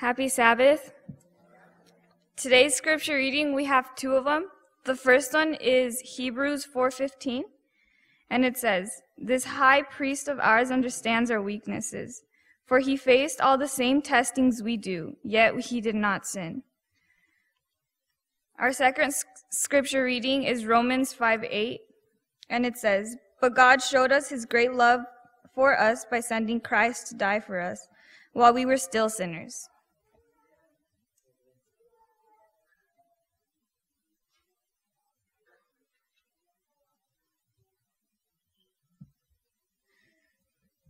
Happy Sabbath. Today's scripture reading, we have two of them. The first one is Hebrews 4:15, and it says, "This high priest of ours understands our weaknesses, for he faced all the same testings we do, yet he did not sin." Our second scripture reading is Romans 5:8, and it says, "But God showed us his great love for us by sending Christ to die for us while we were still sinners."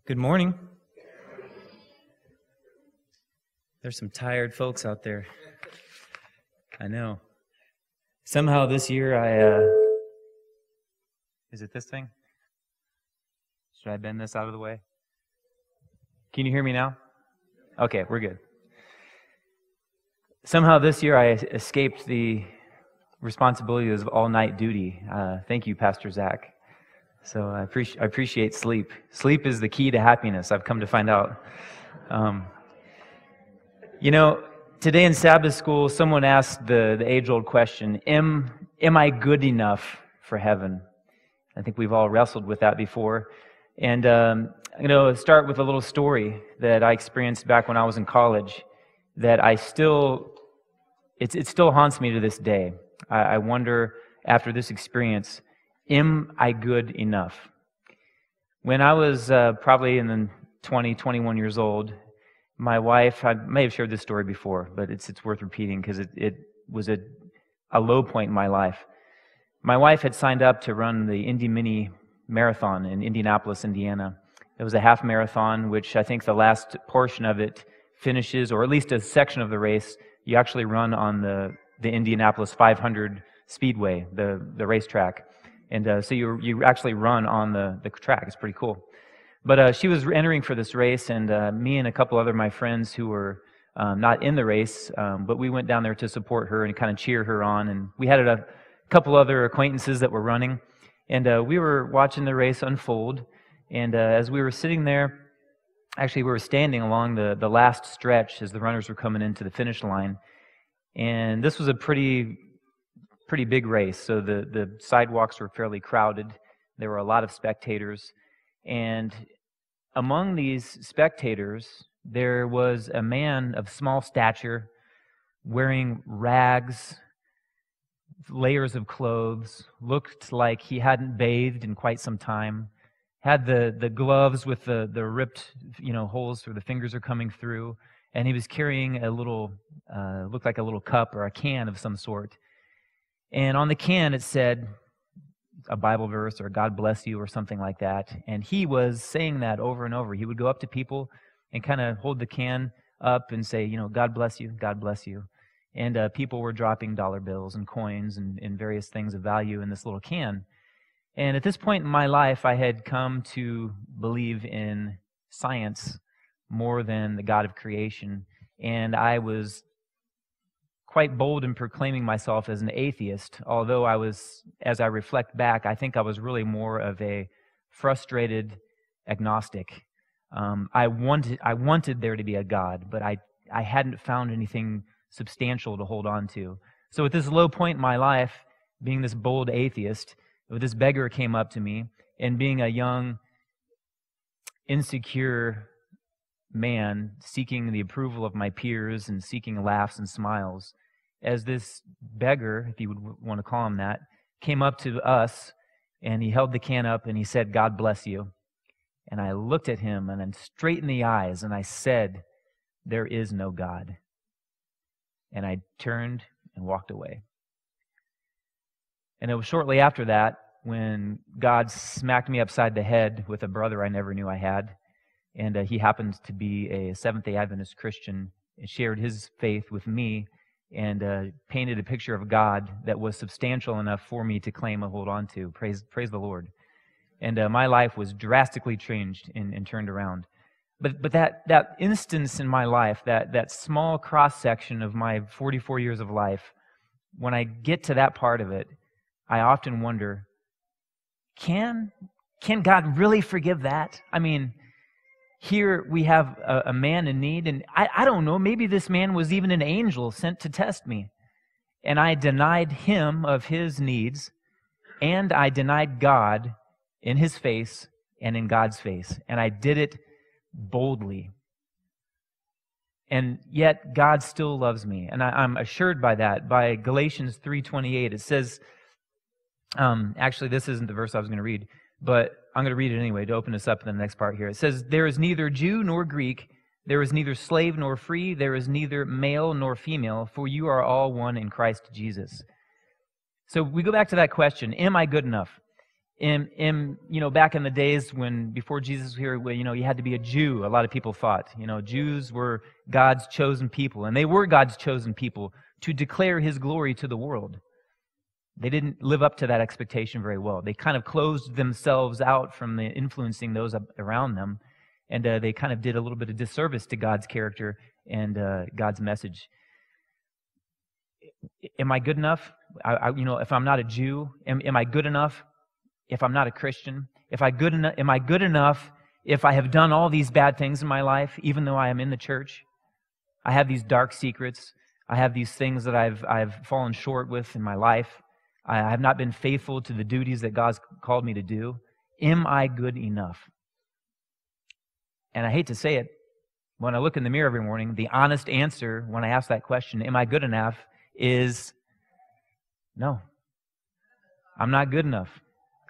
Good morning. There's some tired folks out there. I know. Somehow this year I uh Is it this thing? Should I bend this out of the way? Can you hear me now? Okay, we're good. Somehow this year I escaped the responsibilities of all night duty. Uh, thank you, Pastor Zach. So I, appreciate, I appreciate sleep. Sleep is the key to happiness, I've come to find out. Um, you know, today in Sabbath school, someone asked the, the age old question am, am I good enough for heaven? I think we've all wrestled with that before. And um, I'm going to start with a little story that I experienced back when I was in college that I still, it, it still haunts me to this day. I, I wonder after this experience Am I good enough? When I was uh, probably in the 20, 21 years old, my wife, I may have shared this story before, but it's, it's worth repeating because it, it was a, a low point in my life. My wife had signed up to run the Indy Mini Marathon in Indianapolis, Indiana. It was a half marathon, which I think the last portion of it finishes, or at least a section of the race, you actually run on the, the Indianapolis 500 Speedway, the, the racetrack. And uh, so you, you actually run on the, the track. It's pretty cool. But uh, she was entering for this race, and uh, me and a couple other of my friends who were um, not in the race, um, but we went down there to support her and kind of cheer her on. And we had a couple other acquaintances that were running, and uh, we were watching the race unfold. And uh, as we were sitting there, actually, we were standing along the, the last stretch as the runners were coming into the finish line. And this was a pretty pretty big race, so the, the sidewalks were fairly crowded. There were a lot of spectators. And among these spectators, there was a man of small stature wearing rags, layers of clothes, looked like he hadn't bathed in quite some time, had the, the gloves with the, the ripped you know, holes where the fingers are coming through, and he was carrying a little, uh, looked like a little cup or a can of some sort. And on the can, it said a Bible verse or God bless you or something like that. And he was saying that over and over. He would go up to people and kind of hold the can up and say, you know, God bless you, God bless you. And uh, people were dropping dollar bills and coins and, and various things of value in this little can. And at this point in my life, I had come to believe in science more than the God of creation. And I was quite bold in proclaiming myself as an atheist, although I was, as I reflect back, I think I was really more of a frustrated agnostic. Um, I, wanted, I wanted there to be a God, but I, I hadn't found anything substantial to hold on to. So at this low point in my life, being this bold atheist, this beggar came up to me, and being a young, insecure man seeking the approval of my peers and seeking laughs and smiles, as this beggar, if you would want to call him that, came up to us and he held the can up and he said, God bless you. And I looked at him and then straight in the eyes and I said, There is no God. And I turned and walked away. And it was shortly after that when God smacked me upside the head with a brother I never knew I had. And uh, he happened to be a Seventh day Adventist Christian and shared his faith with me and uh, painted a picture of God that was substantial enough for me to claim and hold on to. Praise, praise the Lord. And uh, my life was drastically changed and, and, turned around. But, but that, that instance in my life, that, that small cross section of my 44 years of life, when I get to that part of it, I often wonder can, can God really forgive that? I mean, here we have a, a man in need, and I, I don't know, maybe this man was even an angel sent to test me. And I denied him of his needs, and I denied God in his face and in God's face. And I did it boldly. And yet God still loves me. And I, am assured by that. By Galatians 3.28, it says, um, actually, this isn't the verse I was going to read, but I'm going to read it anyway to open us up in the next part here. It says, There is neither Jew nor Greek, there is neither slave nor free, there is neither male nor female, for you are all one in Christ Jesus. So we go back to that question Am I good enough? in, in you know back in the days when before jesus was here you know you had to be a jew a lot of people thought you know jews were god's chosen people and they were god's chosen people to declare his glory to the world they didn't live up to that expectation very well they kind of closed themselves out from the influencing those around them and uh, they kind of did a little bit of disservice to god's character and uh, god's message am i good enough I, I, you know if i'm not a jew am, am i good enough if I'm not a Christian? If I good enough, am I good enough if I have done all these bad things in my life, even though I am in the church? I have these dark secrets. I have these things that I've, I've fallen short with in my life. I have not been faithful to the duties that God's called me to do. Am I good enough? And I hate to say it, when I look in the mirror every morning, the honest answer when I ask that question, Am I good enough? is no. I'm not good enough.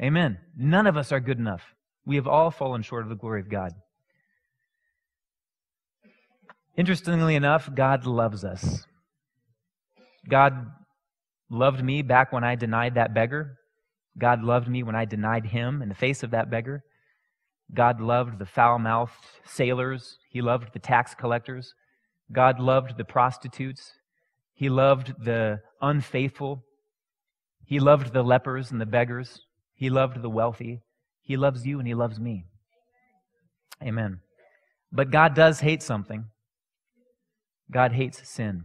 Amen. None of us are good enough. We have all fallen short of the glory of God. Interestingly enough, God loves us. God loved me back when I denied that beggar. God loved me when I denied him in the face of that beggar. God loved the foul mouthed sailors. He loved the tax collectors. God loved the prostitutes. He loved the unfaithful. He loved the lepers and the beggars. He loved the wealthy. He loves you and He loves me. Amen. But God does hate something. God hates sin.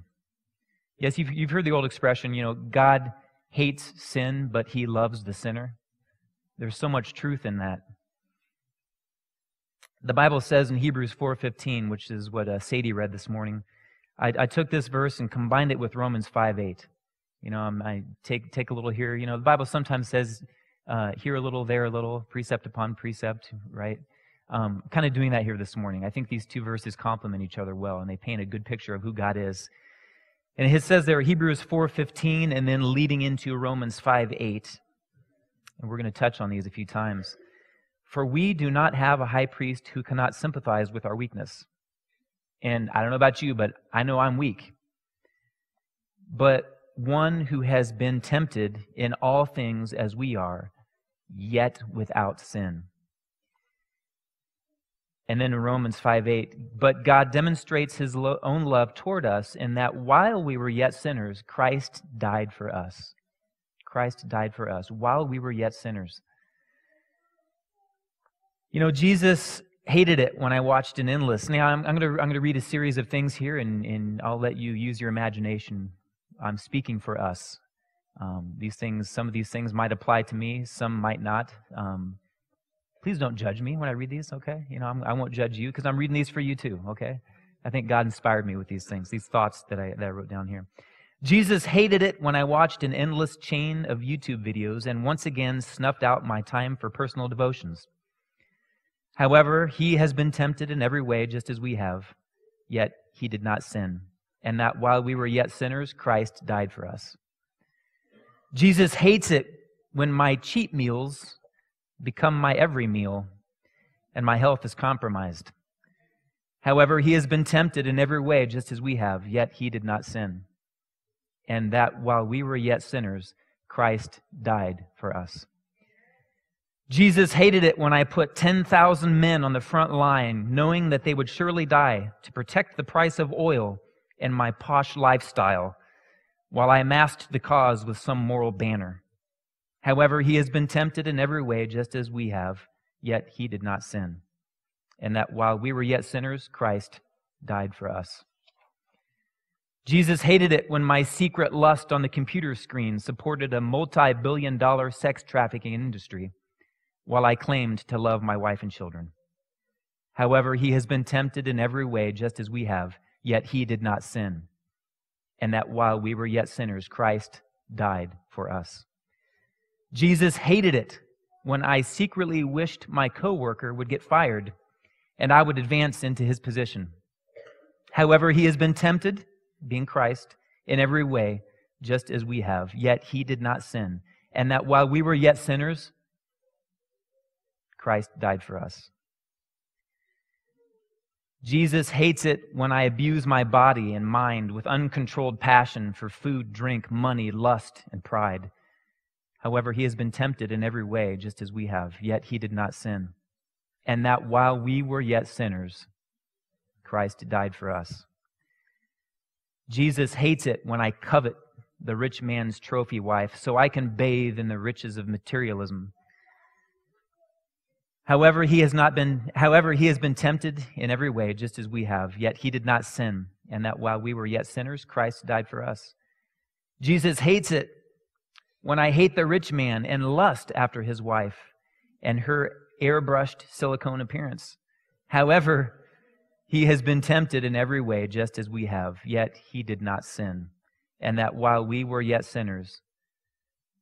Yes, you've, you've heard the old expression, you know, God hates sin, but He loves the sinner. There's so much truth in that. The Bible says in Hebrews 4.15, which is what uh, Sadie read this morning, I, I took this verse and combined it with Romans 5.8. You know, um, I take, take a little here. You know, the Bible sometimes says uh, here a little, there a little, precept upon precept, right? Um, kind of doing that here this morning. I think these two verses complement each other well, and they paint a good picture of who God is. And it says there, Hebrews 4.15, and then leading into Romans 5.8. And we're going to touch on these a few times. For we do not have a high priest who cannot sympathize with our weakness. And I don't know about you, but I know I'm weak. But one who has been tempted in all things as we are, yet without sin. And then in Romans 5 8, but God demonstrates his lo- own love toward us in that while we were yet sinners, Christ died for us. Christ died for us while we were yet sinners. You know, Jesus hated it when I watched an endless. Now, I'm, I'm going to read a series of things here, and, and I'll let you use your imagination I'm speaking for us. Um, these things, some of these things might apply to me, some might not. Um, please don't judge me when I read these, okay? You know, I'm, I will not judge you because I'm reading these for you too, okay? I think God inspired me with these things, these thoughts that I, that I wrote down here. Jesus hated it when I watched an endless chain of YouTube videos and once again snuffed out my time for personal devotions. However, he has been tempted in every way just as we have, yet he did not sin and that while we were yet sinners, Christ died for us. Jesus hates it when my cheap meals become my every meal and my health is compromised. However, he has been tempted in every way just as we have, yet he did not sin. And that while we were yet sinners, Christ died for us. Jesus hated it when I put 10,000 men on the front line, knowing that they would surely die to protect the price of oil and my posh lifestyle while I masked the cause with some moral banner. However, he has been tempted in every way, just as we have, yet he did not sin. And that while we were yet sinners, Christ died for us. Jesus hated it when my secret lust on the computer screen supported a multi billion dollar sex trafficking industry while I claimed to love my wife and children. However, he has been tempted in every way, just as we have, yet he did not sin. And that while we were yet sinners, Christ died for us. Jesus hated it when I secretly wished my coworker would get fired and I would advance into his position. However, he has been tempted, being Christ, in every way, just as we have, yet he did not sin. And that while we were yet sinners, Christ died for us. Jesus hates it when I abuse my body and mind with uncontrolled passion for food, drink, money, lust, and pride. However, he has been tempted in every way, just as we have, yet he did not sin. And that while we were yet sinners, Christ died for us. Jesus hates it when I covet the rich man's trophy wife so I can bathe in the riches of materialism. However, he has not been however he has been tempted in every way just as we have, yet he did not sin, and that while we were yet sinners, Christ died for us. Jesus hates it when I hate the rich man and lust after his wife and her airbrushed silicone appearance. However, he has been tempted in every way, just as we have, yet he did not sin. And that while we were yet sinners,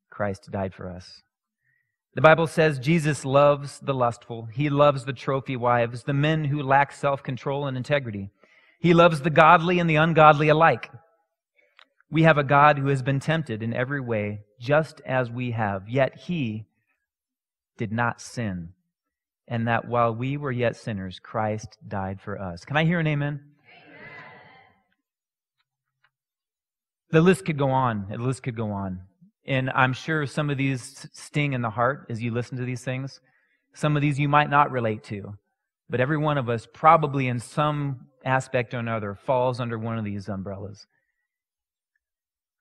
Christ died for us. The Bible says Jesus loves the lustful. He loves the trophy wives, the men who lack self control and integrity. He loves the godly and the ungodly alike. We have a God who has been tempted in every way, just as we have, yet he did not sin and that while we were yet sinners, Christ died for us. Can I hear an amen? amen? The list could go on. The list could go on. And I'm sure some of these sting in the heart as you listen to these things. Some of these you might not relate to. But every one of us, probably in some aspect or another, falls under one of these umbrellas.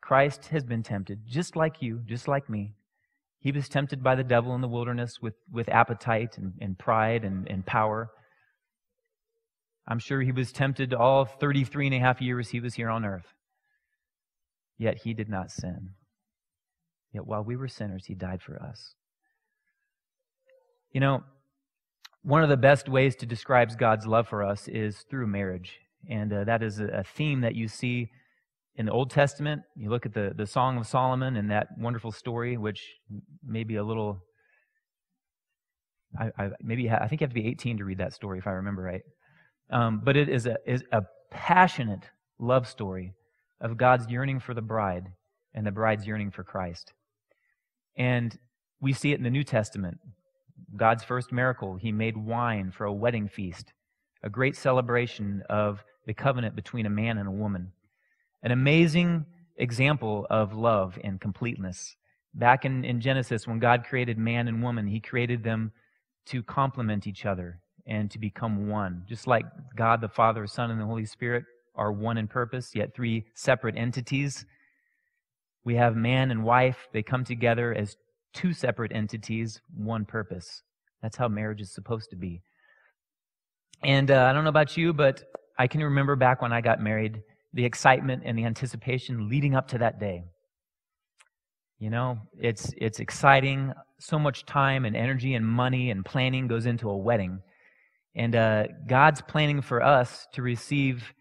Christ has been tempted, just like you, just like me, he was tempted by the devil in the wilderness with, with appetite and, and pride and, and power. I'm sure he was tempted all 33 and a half years he was here on earth. Yet he did not sin. Yet while we were sinners, he died for us. You know, one of the best ways to describe God's love for us is through marriage. And uh, that is a theme that you see in the Old Testament, you look at the, the Song of Solomon and that wonderful story, which may be a little, I, I maybe I think you have to be 18 to read that story if I remember right. Um, but it is a, is a passionate love story of God's yearning for the bride and the bride's yearning for Christ. And we see it in the New Testament. God's first miracle, he made wine for a wedding feast, a great celebration of the covenant between a man and a woman. An amazing example of love and completeness. Back in, in Genesis, when God created man and woman, he created them to complement each other and to become one. Just like God, the Father, Son, and the Holy Spirit are one in purpose, yet three separate entities. We have man and wife, they come together as two separate entities, one purpose. That's how marriage is supposed to be. And uh, I don't know about you, but I can remember back when I got married, the excitement and the anticipation leading up to that day. You know, it's it's exciting. So much time and energy and money and planning goes into a wedding, and uh, God's planning for us to receive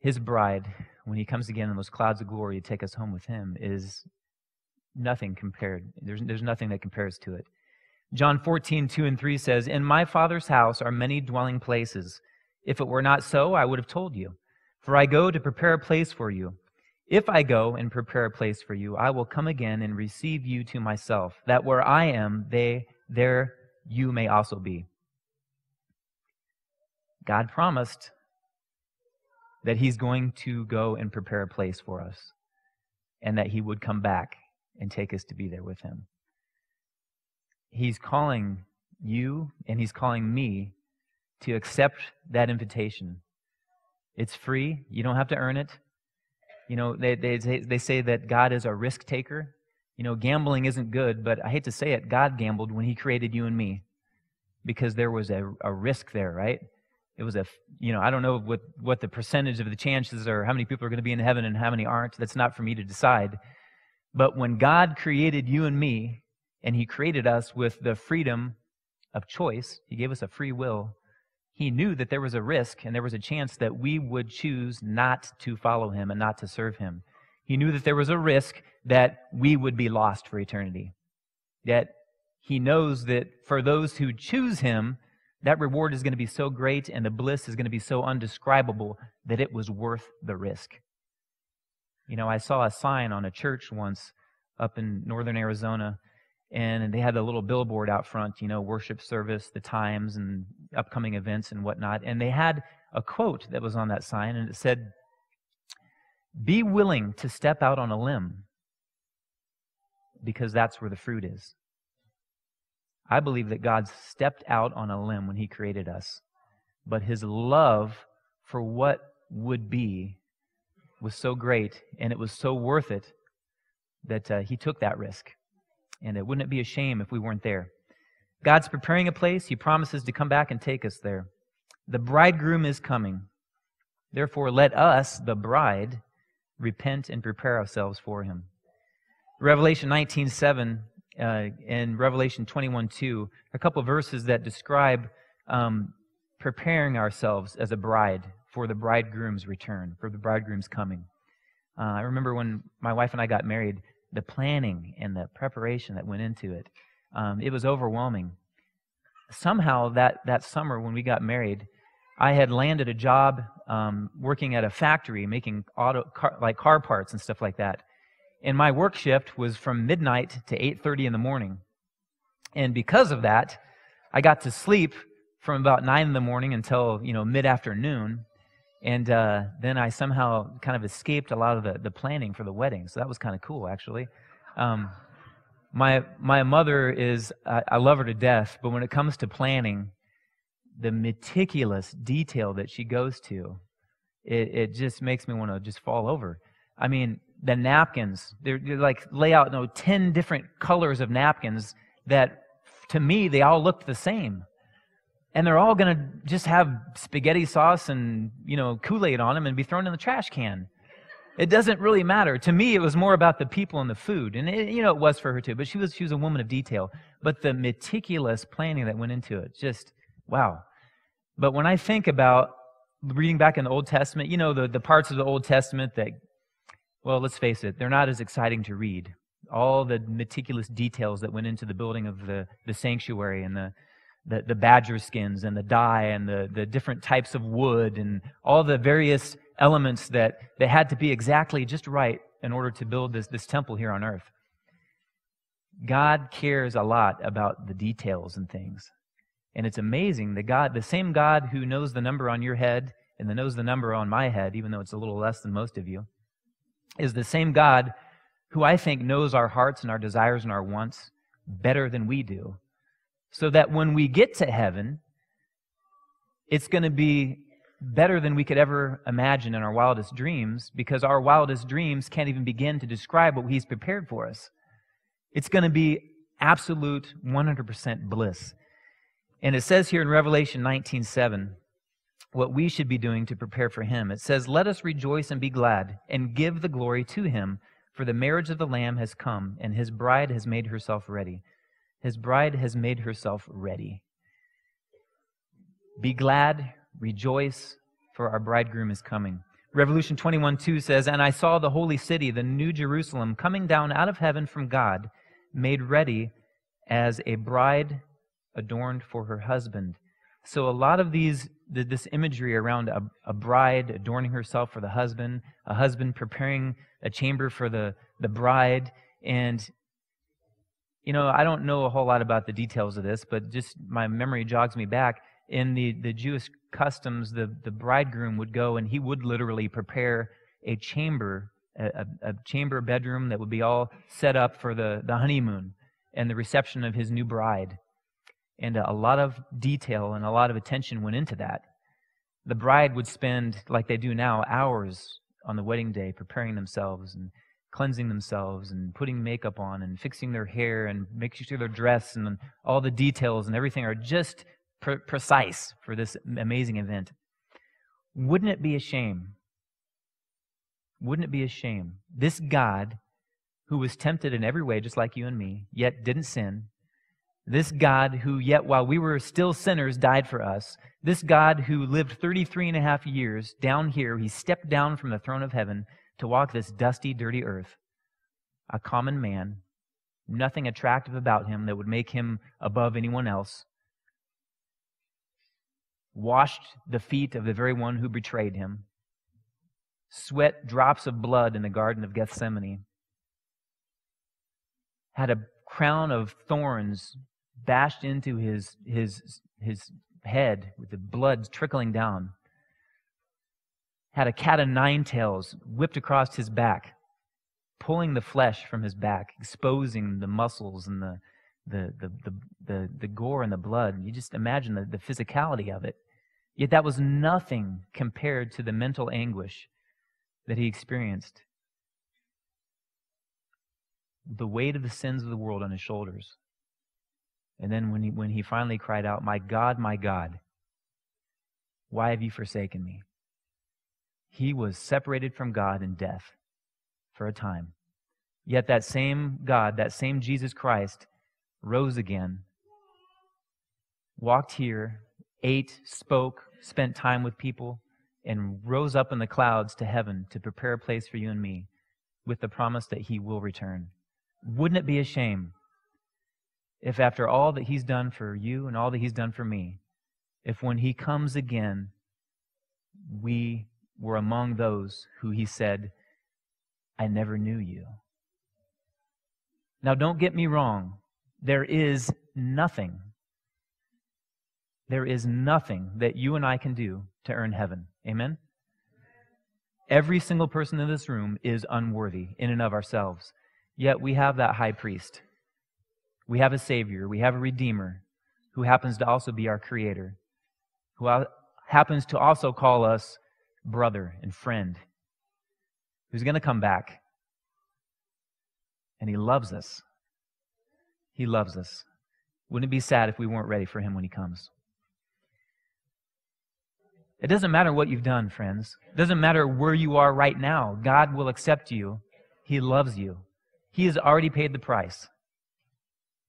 His bride when He comes again in those clouds of glory to take us home with Him is nothing compared. There's there's nothing that compares to it. John 14, 2 and 3 says, In my Father's house are many dwelling places. If it were not so, I would have told you. For I go to prepare a place for you. If I go and prepare a place for you, I will come again and receive you to myself, that where I am, they there you may also be. God promised that he's going to go and prepare a place for us and that he would come back and take us to be there with him. He's calling you and he's calling me to accept that invitation it's free. You don't have to earn it. You know, they, they, they say that God is a risk taker. You know, gambling isn't good, but I hate to say it, God gambled when He created you and me because there was a, a risk there, right? It was a, you know, I don't know what, what the percentage of the chances are, how many people are going to be in heaven and how many aren't. That's not for me to decide. But when God created you and me, and He created us with the freedom of choice, He gave us a free will he knew that there was a risk and there was a chance that we would choose not to follow him and not to serve him. He knew that there was a risk that we would be lost for eternity. Yet he knows that for those who choose him, that reward is going to be so great and the bliss is going to be so undescribable that it was worth the risk. You know, I saw a sign on a church once up in northern Arizona and they had a little billboard out front, you know, worship service, the times and upcoming events and whatnot. And they had a quote that was on that sign, and it said, Be willing to step out on a limb because that's where the fruit is. I believe that God stepped out on a limb when He created us, but His love for what would be was so great, and it was so worth it that uh, He took that risk. And it wouldn't be a shame if we weren't there? God's preparing a place. He promises to come back and take us there. The bridegroom is coming. Therefore, let us, the bride, repent and prepare ourselves for him. Revelation 19:7 uh, and Revelation 21:2 a couple verses that describe um, preparing ourselves as a bride for the bridegroom's return, for the bridegroom's coming. Uh, I remember when my wife and I got married, the planning and the preparation that went into it. Um, it was overwhelming. Somehow that, that summer when we got married, I had landed a job um, working at a factory making auto car, like car parts and stuff like that. And my work shift was from midnight to 8:30 in the morning. And because of that, I got to sleep from about 9 in the morning until, you know, mid-afternoon. And uh, then I somehow kind of escaped a lot of the, the planning for the wedding. So that was kind of cool, actually. Um, my, my mother is, I, I love her to death, but when it comes to planning, the meticulous detail that she goes to, it, it just makes me want to just fall over. I mean, the napkins, they're, they're like lay out you know, 10 different colors of napkins that to me, they all looked the same and they're all going to just have spaghetti sauce and you know kool-aid on them and be thrown in the trash can. It doesn't really matter. To me it was more about the people and the food. And it, you know it was for her too but she was she was a woman of detail. But the meticulous planning that went into it just wow. But when i think about reading back in the old testament you know the, the parts of the old testament that well let's face it they're not as exciting to read. All the meticulous details that went into the building of the, the sanctuary and the the, the badger skins and the dye and the, the different types of wood and all the various elements that, that had to be exactly just right in order to build this, this temple here on earth. God cares a lot about the details and things. And it's amazing that God, the same God who knows the number on your head and that knows the number on my head, even though it's a little less than most of you, is the same God who I think knows our hearts and our desires and our wants better than we do so that when we get to heaven, it's going to be better than we could ever imagine in our wildest dreams because our wildest dreams can't even begin to describe what He's prepared for us. It's going to be absolute 100% bliss. And it says here in Revelation 19:7 what we should be doing to prepare for him. It says, "Let us rejoice and be glad and give the glory to him, for the marriage of the lamb has come and his bride has made herself ready." His bride has made herself ready. Be glad, rejoice, for our bridegroom is coming. Revelation 21 2 says, And I saw the holy city, the new Jerusalem, coming down out of heaven from God, made ready as a bride adorned for her husband. So, a lot of these, this imagery around a, a bride adorning herself for the husband, a husband preparing a chamber for the, the bride, and you know, I don't know a whole lot about the details of this, but just my memory jogs me back. In the, the Jewish customs, the, the bridegroom would go and he would literally prepare a chamber, a, a chamber bedroom that would be all set up for the, the honeymoon and the reception of his new bride. And a lot of detail and a lot of attention went into that. The bride would spend, like they do now, hours on the wedding day preparing themselves and cleansing themselves and putting makeup on and fixing their hair and making sure their dress and all the details and everything are just pre- precise for this amazing event. Wouldn't it be a shame? Wouldn't it be a shame? This God, who was tempted in every way, just like you and me, yet didn't sin, This God who, yet while we were still sinners, died for us. This God who lived 33 and a half years down here, he stepped down from the throne of heaven to walk this dusty, dirty earth. A common man, nothing attractive about him that would make him above anyone else. Washed the feet of the very one who betrayed him. Sweat drops of blood in the Garden of Gethsemane. Had a crown of thorns bashed into his, his, his head with the blood trickling down. Had a cat of nine tails whipped across his back, pulling the flesh from his back, exposing the muscles and the, the, the, the, the, the gore and the blood. You just imagine the, the physicality of it. Yet that was nothing compared to the mental anguish that he experienced. The weight of the sins of the world on his shoulders. And then when he, when he finally cried out, My God, my God, why have you forsaken me? He was separated from God in death for a time. Yet that same God, that same Jesus Christ, rose again, walked here, ate, spoke, spent time with people, and rose up in the clouds to heaven to prepare a place for you and me with the promise that he will return. Wouldn't it be a shame if after all that he's done for you and all that he's done for me, if when he comes again, we were among those who he said, I never knew you. Now, don't get me wrong. There is nothing, there is nothing that you and I can do to earn heaven. Amen? Every single person in this room is unworthy in and of ourselves. Yet we have that high priest we have a Savior, we have a Redeemer who happens to also be our Creator, who happens to also call us brother and friend, who's going to come back. And He loves us. He loves us. Wouldn't it be sad if we weren't ready for Him when He comes? It doesn't matter what you've done, friends. It doesn't matter where you are right now. God will accept you. He loves you. He has already paid the price.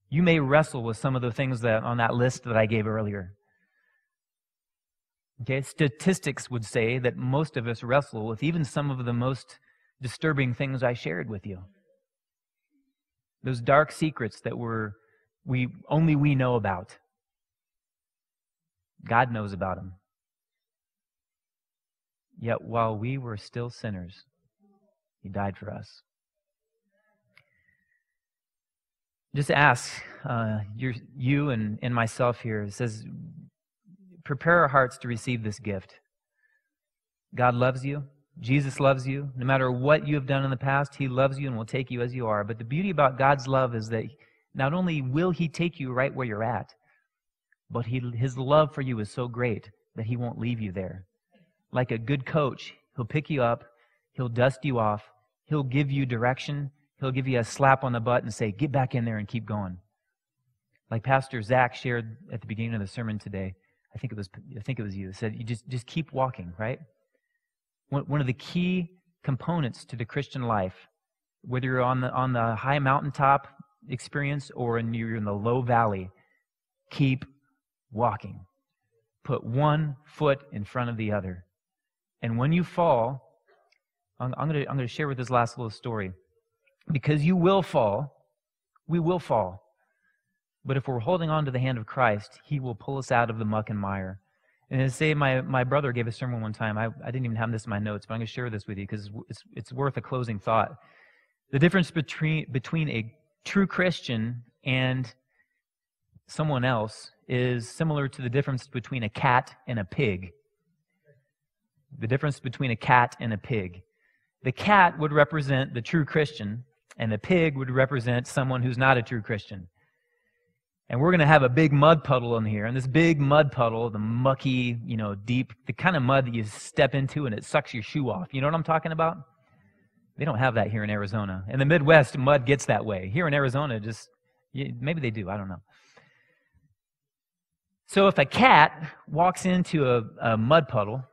You may wrestle with some of the things that on that list that I gave earlier. Okay, statistics would say that most of us wrestle with even some of the most disturbing things I shared with you. Those dark secrets that were we only we know about. God knows about them. Yet while we were still sinners, he died for us. just ask uh, your, you and, and myself here. It says, prepare our hearts to receive this gift. God loves you. Jesus loves you. No matter what you have done in the past, He loves you and will take you as you are. But the beauty about God's love is that not only will He take you right where you're at, but he, His love for you is so great that He won't leave you there. Like a good coach, He'll pick you up, He'll dust you off, He'll give you direction, He'll give you a slap on the butt and say, get back in there and keep going. Like Pastor Zach shared at the beginning of the sermon today. I think it was, I think it was you. Said, you just, just keep walking, right? One, one of the key components to the Christian life, whether you're on the, on the high mountaintop experience or in, you're in the low valley, keep walking. Put one foot in front of the other. And when you fall, I'm, I'm going to I'm going to share with this last little story because you will fall. We will fall. But if we're holding on to the hand of Christ, He will pull us out of the muck and mire. And say, my, my brother gave a sermon one time. I, I didn't even have this in my notes, but I'm going to share this with you because it's, it's worth a closing thought. The difference between, between a true Christian and someone else is similar to the difference between a cat and a pig. The difference between a cat and a pig. The cat would represent the true Christian, and the pig would represent someone who's not a true Christian. And we're going to have a big mud puddle in here. And this big mud puddle, the mucky, you know, deep, the kind of mud that you step into and it sucks your shoe off. You know what I'm talking about? They don't have that here in Arizona. In the Midwest, mud gets that way. Here in Arizona, just, maybe they do. I don't know. So if a cat walks into a, a mud puddle,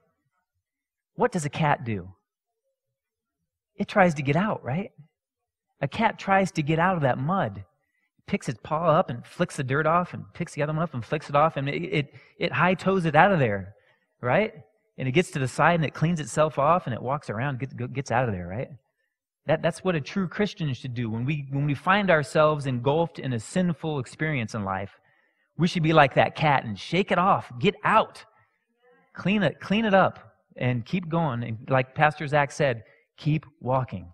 what does a cat do? It tries to get out, right? A cat tries to get out of that mud. Picks its paw up and flicks the dirt off and picks the other one up and flicks it off and it, it, it high toes it out of there, right? And it gets to the side and it cleans itself off and it walks around, gets, gets out of there, right? That, that's what a true Christian should do. When we, when we find ourselves engulfed in a sinful experience in life, we should be like that cat and shake it off, get out, clean it, clean it up, and keep going. And like Pastor Zach said, keep walking.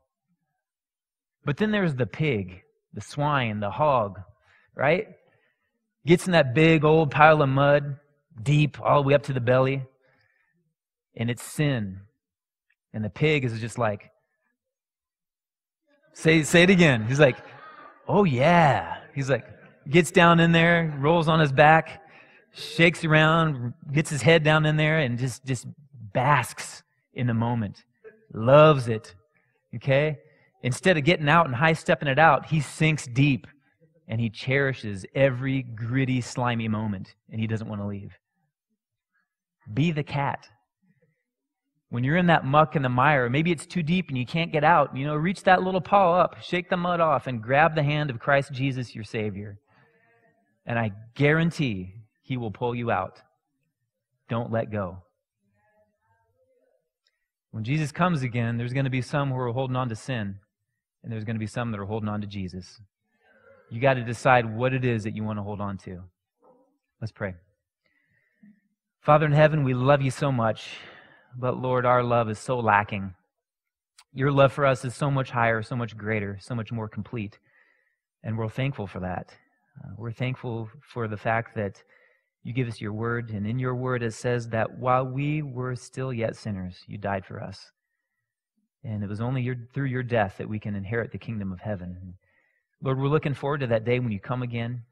But then there's the pig the swine, the hog, right? Gets in that big old pile of mud, deep, all the way up to the belly, and it's sin. And the pig is just like, say, say it again. He's like, oh yeah. He's like, gets down in there, rolls on his back, shakes around, gets his head down in there, and just, just basks in the moment. Loves it. Okay? Instead of getting out and high stepping it out, he sinks deep and he cherishes every gritty, slimy moment and he doesn't want to leave. Be the cat. When you're in that muck and the mire, maybe it's too deep and you can't get out, you know, reach that little paw up, shake the mud off, and grab the hand of Christ Jesus, your Savior. And I guarantee he will pull you out. Don't let go. When Jesus comes again, there's going to be some who are holding on to sin and there's going to be some that are holding on to Jesus. You got to decide what it is that you want to hold on to. Let's pray. Father in heaven, we love you so much, but Lord, our love is so lacking. Your love for us is so much higher, so much greater, so much more complete. And we're thankful for that. Uh, we're thankful for the fact that you give us your word, and in your word it says that while we were still yet sinners, you died for us. And it was only your, through your death that we can inherit the kingdom of heaven. Lord, we're looking forward to that day when you come again.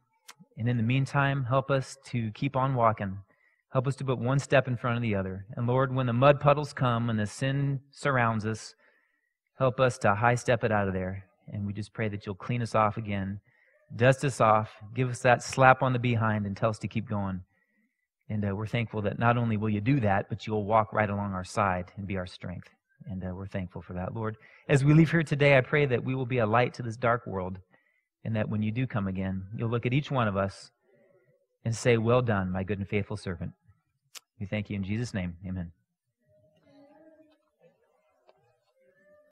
And in the meantime, help us to keep on walking. Help us to put one step in front of the other. And Lord, when the mud puddles come and the sin surrounds us, help us to high step it out of there. And we just pray that you'll clean us off again, dust us off, give us that slap on the behind, and tell us to keep going. And uh, we're thankful that not only will you do that, but you'll walk right along our side and be our strength. And uh, we're thankful for that, Lord. As we leave here today, I pray that we will be a light to this dark world, and that when you do come again, you'll look at each one of us and say, Well done, my good and faithful servant. We thank you in Jesus' name. Amen.